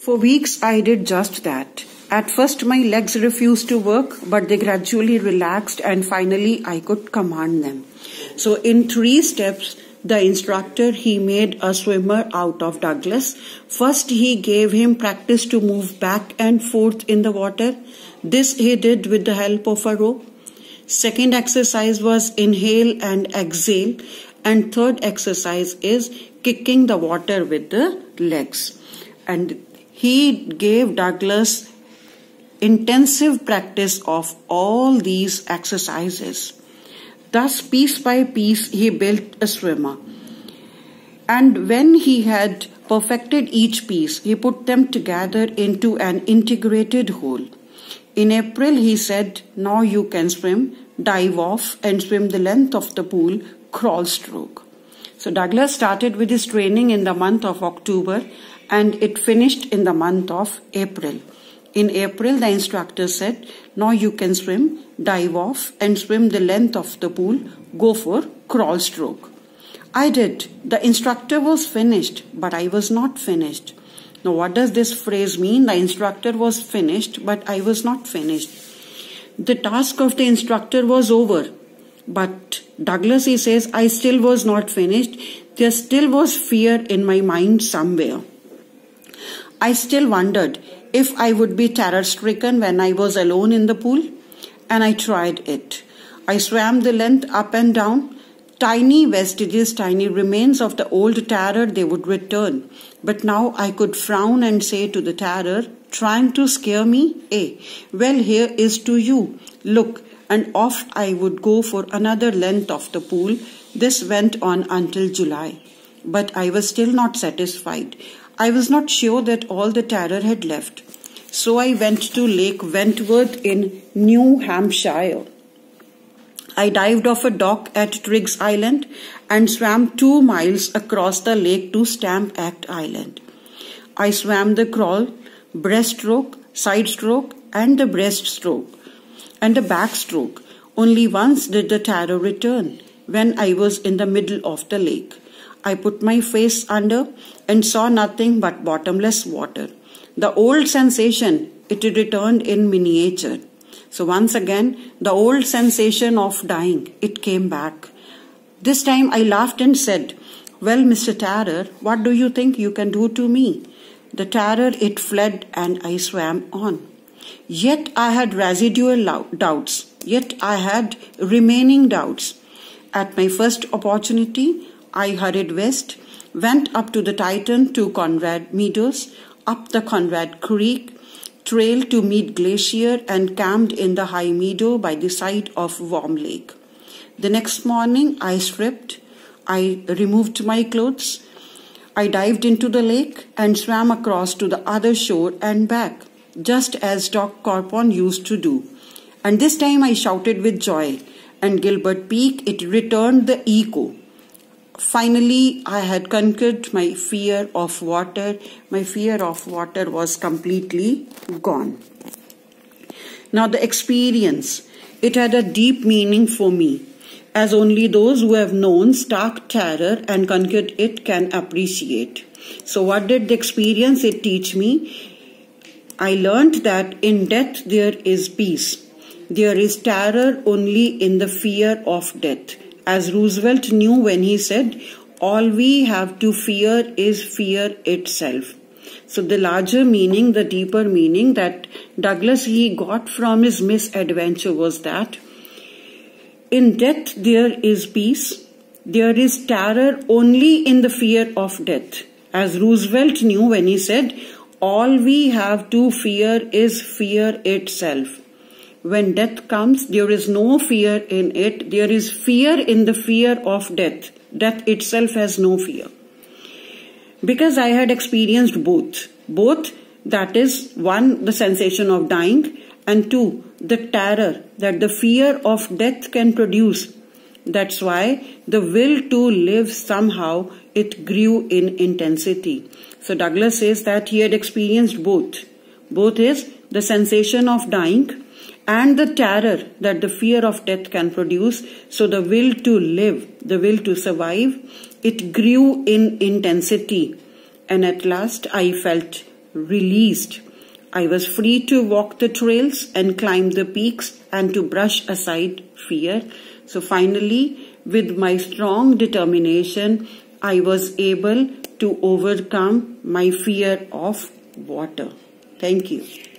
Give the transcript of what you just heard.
For weeks I did just that. At first my legs refused to work, but they gradually relaxed and finally I could command them. So in three steps, the instructor, he made a swimmer out of Douglas. First, he gave him practice to move back and forth in the water. This he did with the help of a rope. Second exercise was inhale and exhale. And third exercise is kicking the water with the legs. And he gave Douglas intensive practice of all these exercises. Thus, piece by piece, he built a swimmer. And when he had perfected each piece, he put them together into an integrated whole. In April, he said, Now you can swim, dive off, and swim the length of the pool, crawl stroke. So Douglas started with his training in the month of October and it finished in the month of April. In April, the instructor said, Now you can swim, dive off, and swim the length of the pool. Go for crawl stroke. I did. The instructor was finished, but I was not finished. Now, what does this phrase mean? The instructor was finished, but I was not finished. The task of the instructor was over. But Douglas, he says, I still was not finished. There still was fear in my mind somewhere. I still wondered if I would be terror stricken when I was alone in the pool, and I tried it. I swam the length up and down. Tiny vestiges, tiny remains of the old terror, they would return. But now I could frown and say to the terror, trying to scare me, eh, well, here is to you. Look, and off I would go for another length of the pool. This went on until July. But I was still not satisfied. I was not sure that all the terror had left. So I went to Lake Wentworth in New Hampshire. I dived off a dock at Triggs Island and swam two miles across the lake to Stamp Act Island. I swam the crawl, breaststroke, side stroke, and the breaststroke, and the backstroke. Only once did the terror return, when I was in the middle of the lake. I put my face under and saw nothing but bottomless water. The old sensation, it returned in miniature. So once again, the old sensation of dying, it came back. This time I laughed and said, Well, Mr. Terror, what do you think you can do to me? The terror, it fled and I swam on. Yet I had residual doubts. Yet I had remaining doubts. At my first opportunity, I hurried west, went up to the Tieton to Conrad Meadows, up the Conrad Creek, trail to Meade Glacier, and camped in the high meadow by the side of Warm Lake. The next morning, I stripped, I removed my clothes, I dived into the lake and swam across to the other shore and back, just as Doug Corpron used to do. And this time I shouted with joy, and Gilbert Peak, it returned the echo finally i had conquered my fear of water. My fear of water was completely gone. Now the experience it had a deep meaning for me as only those who have known stark terror and conquered it can appreciate. So what did the experience it teach me? I learned that in death there is peace. There is terror only in the fear of death as Roosevelt knew when he said, all we have to fear is fear itself. So the larger meaning, the deeper meaning that Douglas he got from his misadventure was that in death there is peace. There is terror only in the fear of death. As Roosevelt knew when he said, all we have to fear is fear itself when death comes, there is no fear in it. There is fear in the fear of death. Death itself has no fear. Because I had experienced both. Both, that is, one, the sensation of dying, and two, the terror that the fear of death can produce. That's why the will to live somehow it grew in intensity. So Douglas says that he had experienced both. Both is the sensation of dying and the terror that the fear of death can produce. So the will to live, the will to survive, it grew in intensity. And at last I felt released. I was free to walk the trails and climb the peaks and to brush aside fear. So finally, with my strong determination, I was able to overcome my fear of water. Thank you.